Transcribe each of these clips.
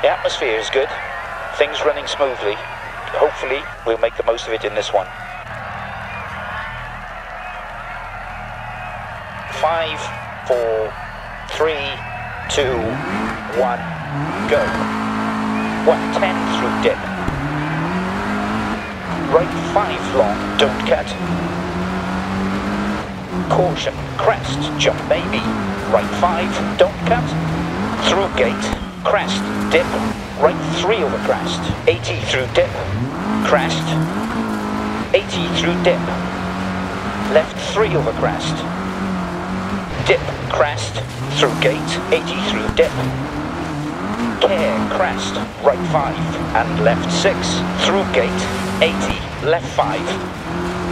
The atmosphere is good. Things running smoothly. Hopefully, we'll make the most of it in this one. Five, four, three, two, one, go. 110 through dip. Right five long, don't cut. Caution, crest, jump maybe. Right five, don't cut. Through gate, crest, dip. Right three over crest. 80 through dip. Crest. 80 through dip. Left three over crest. Dip, crest. Through gate, 80 through dip. Care, crest, right 5 and left 6, through gate, 80, left 5,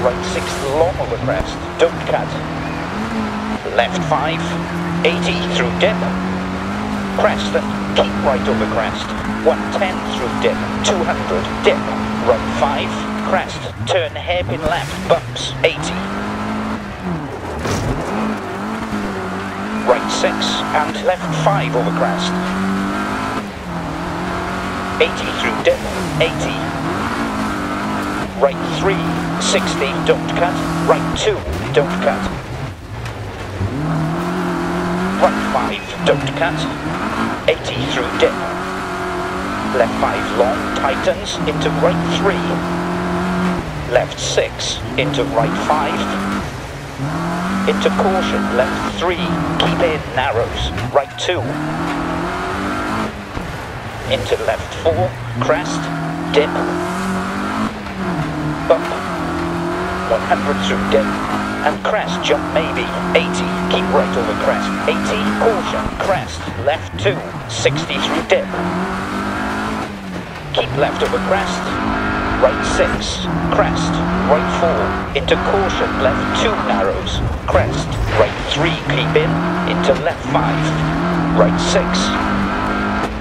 right 6 long over crest, don't cut, left 5, 80 through dip, crest, keep right over crest, 110 through dip, 200, dip, right 5, crest, turn hairpin left, bumps, 80, right 6 and left 5 over crest, 80 through dip, 80. Right 3, 60, don't cut. Right 2, don't cut. Right 5, don't cut. 80 through dip. Left 5 long, tightens into right 3. Left 6, into right 5. Into caution, left 3, keep in, narrows. Right 2, into left 4, crest, dip, bump, 100 through dip, and crest, jump maybe, 80, keep right over crest, 80, caution, crest, left 2, 60 through dip, keep left over crest, right 6, crest, right 4, into caution, left 2 narrows, crest, right 3, keep in, into left 5, right 6,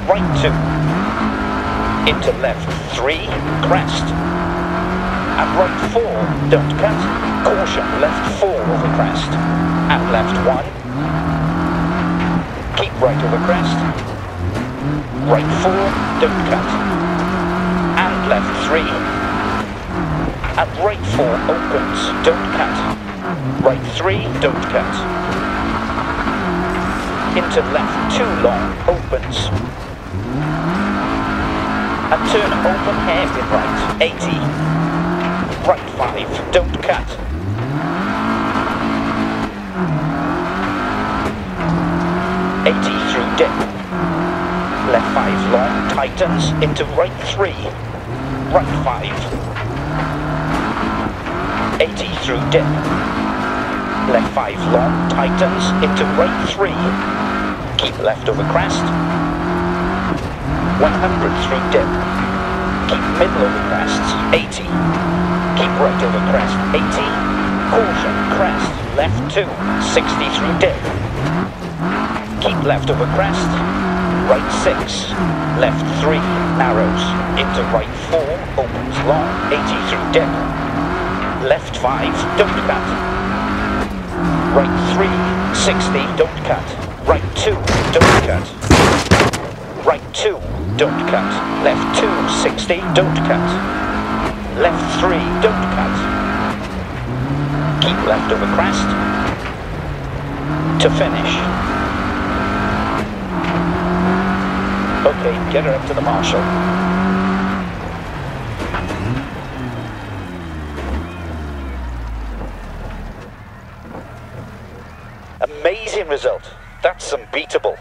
right 2, into left 3, crest, and right 4, don't cut, caution, left 4 over crest, and left 1, keep right over crest, right 4, don't cut, and left 3, and right 4 opens, don't cut, right 3, don't cut, into left 2 long, opens, and turn open hairpin right, 80. Right 5, don't cut. Eighty through dip. Left five long, tightens into right three. Right five. Eighty through dip. Left five long, tightens into right three. Keep left over crest. 100 through dip. Keep middle over crests, 80. Keep right over crest, 80. Caution, crest, left 2, 60 through dip. Keep left over crest, right 6. Left 3, narrows. Into right 4, opens long, 80 through dip. Left 5, don't cut. Right 3, 60, don't cut. Right 2, don't cut. Right 2, don't cut. Left 2, 60, don't cut. Left 3, don't cut. Keep left over crest. To finish. Okay, get her up to the marshal. Amazing result. That's unbeatable.